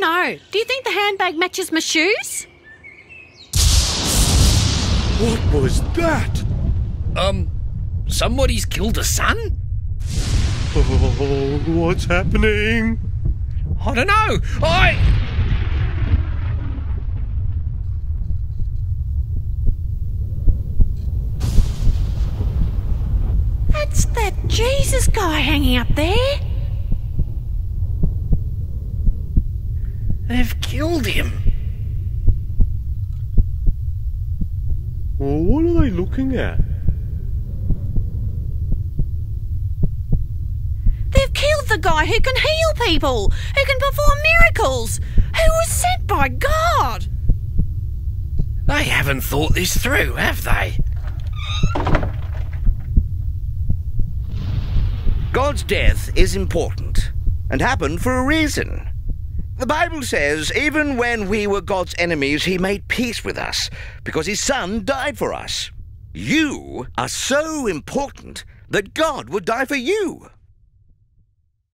don't know. Do you think the handbag matches my shoes? What was that? Um, somebody's killed a son? Oh, what's happening? I don't know. I. That's that Jesus guy hanging up there. They've killed him. Well, what are they looking at? They've killed the guy who can heal people, who can perform miracles, who was sent by God. They haven't thought this through, have they? God's death is important and happened for a reason. The Bible says, even when we were God's enemies, He made peace with us because His Son died for us. You are so important that God would die for you.